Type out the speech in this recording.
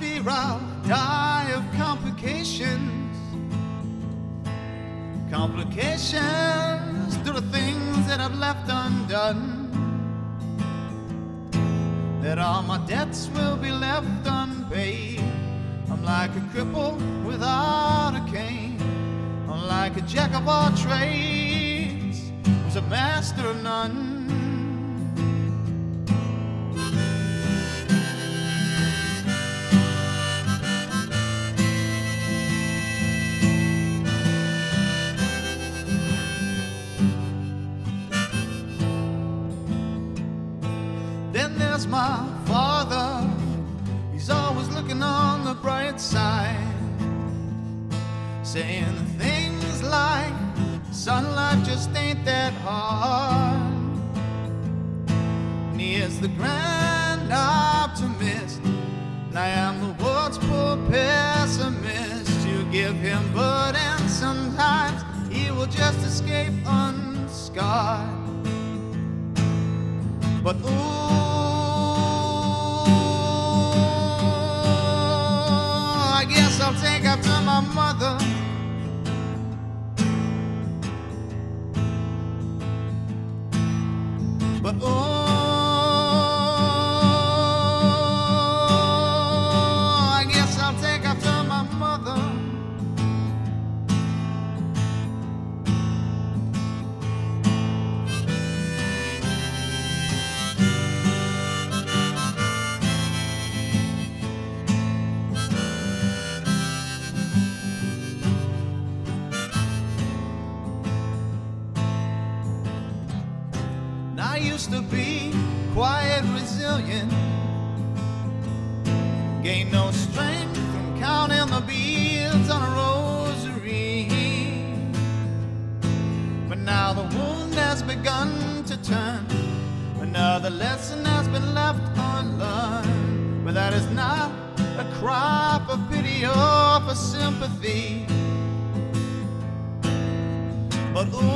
fear I'll die of complications. Complications to the things that I've left undone. That all my debts will be left unpaid. I'm like a cripple without a cane. I'm like a jack of all trades, who's a master of none. Then there's my father. He's always looking on the bright side, saying things like, Son, life just ain't that hard. And he is the grand optimist, and I am the world's poor pessimist. You give him burden, sometimes he will just escape unscarred. But ooh, I guess I'll take after my mother. But ooh, used to be quiet, resilient. Gained no strength from counting the beads on a rosary. But now the wound has begun to turn. Another lesson has been left unlearned. But that is not a cry for pity or for sympathy. But ooh,